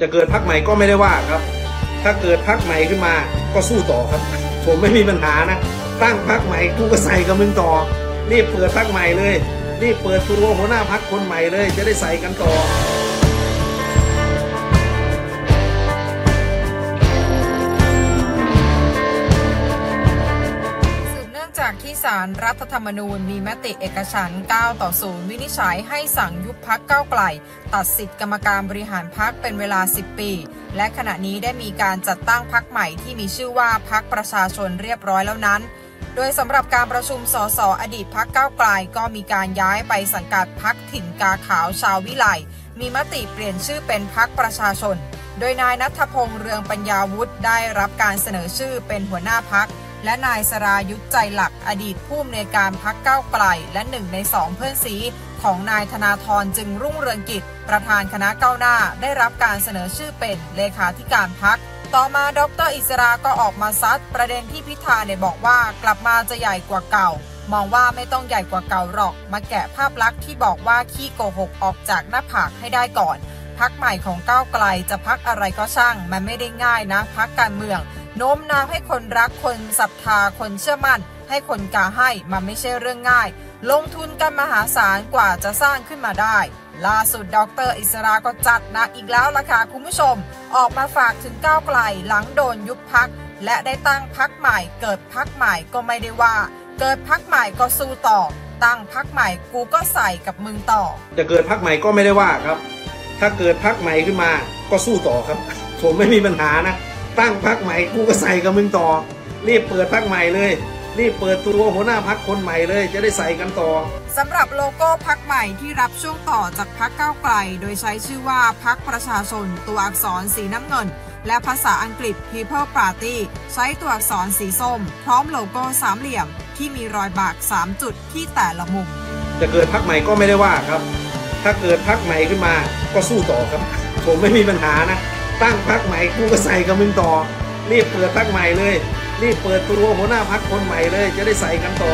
จะเกิดพักใหม่ก็ไม่ได้ว่าครับ ถ้าเกิดพักใหม่ขึ้นมาก็สู้ต่อครับ ผมไม่มีปัญหานะ ตั้งพักใหม่กูก็ใส่กับมึงต่อ รีบเปิดพักใหม่เลย รีบเปิดตัวหัวหน้าพักคนใหม่เลย จะได้ใส่กันต่อ องจากที่ศาลรรัฐธรรมนูญมีมติเอกฉันท์9ต่อ0วินิจฉัยให้สั่งยุบพักเก้าไกล ตัดสิทธิกรรมการบริหารพักเป็นเวลา 10 ปี และขณะนี้ได้มีการจัดตั้งพักใหม่ที่มีชื่อว่าพักประชาชนเรียบร้อยแล้วนั้น โดยสำหรับการประชุมสสอดีตพักเก้าไกลก็มีการย้ายไปสังกัดพักถิ่นกาขาวชาววิไลมีมติเปลี่ยนชื่อเป็นพักประชาชน โดยนายนัทพงษ์เรืองปัญญาวุฒิได้รับการเสนอชื่อเป็นหัวหน้าพัก และนายสรายุทธใจหลักอดีตผู้อำนวยการพักเก้าไกลและหนึ่งในสองเพื่อนซีของนายธนาธรจึงรุ่งเรืองกิจ ประธานคณะก้าวหน้าได้รับการเสนอชื่อเป็นเลขาธิการพักต่อมาดรอิสราก็ออกมาซัดประเด็นที่พิธาเนี่ยบอกว่ากลับมาจะใหญ่กว่าเก่า มองว่าไม่ต้องใหญ่กว่าเก่าหรอก มาแกะภาพลักษณ์ที่บอกว่าขี้โกหกออกจากหน้าผากให้ได้ก่อน พักใหม่ของก้าวไกลจะพักอะไรก็ช่าง มันไม่ได้ง่ายนะ พักการเมือง โน้มน้าวให้คนรักคนศรัทธาคนเชื่อมั่น ให้คนกาให้มันไม่ใช่เรื่องง่าย ลงทุนกันมหาศาลกว่าจะสร้างขึ้นมาได้ ล่าสุดดรอิสราก็จัดนะอีกแล้วล่ะค่ะคุณผู้ชม ออกมาฝากถึงก้าวไกลหลังโดนยุบพัก และได้ตั้งพักใหม่ เกิดพักใหม่ก็ไม่ได้ว่า เกิดพักใหม่ก็สู้ต่อ ตั้งพักใหม่กูก็ใส่กับมึงต่อ จะเกิดพักใหม่ก็ไม่ได้ว่าครับ ถ้าเกิดพักใหม่ขึ้นมาก็สู้ต่อครับ ผมไม่มีปัญหานะ ตั้งพักใหม่กูก็ใส่กับมึงต่อ รีบเปิดพักใหม่เลย รีบเปิดตัวหัวหน้าพักคนใหม่เลย จะได้ใส่กันต่อสำหรับโลโก้พักใหม่ที่รับช่วงต่อจากพักก้าวไกล โดยใช้ชื่อว่าพักประชาชน ตัวอักษรสีน้ำเงิน และภาษาอังกฤษ People Party ใช้ตัวอักษรสีส้ม พร้อมโลโก้สามเหลี่ยม ที่มีรอยบาก 3 จุดที่แต่ละมุม จะเกิดพักใหม่ก็ไม่ได้ว่าครับ ถ้าเกิดพักใหม่ขึ้นมาก็สู้ต่อครับ ผมไม่มีปัญหานะ ตั้งพักใหม่กูก็ใส่กับมึงต่อ รีบเปิดพักใหม่เลย รีบเปิดตัวหัวหน้าพักคนใหม่เลย จะได้ใส่กันต่อ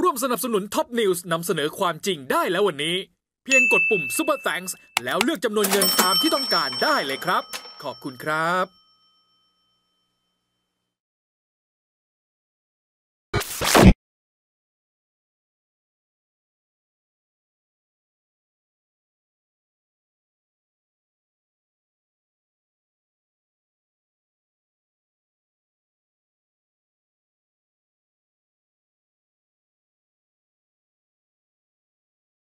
ร่วมสนับสนุนท็อปนิวส์นำเสนอความจริงได้แล้ววันนี้ เพียงกดปุ่ม Super Thanks แล้วเลือกจำนวนเงินตามที่ต้องการได้เลยครับ ขอบคุณครับ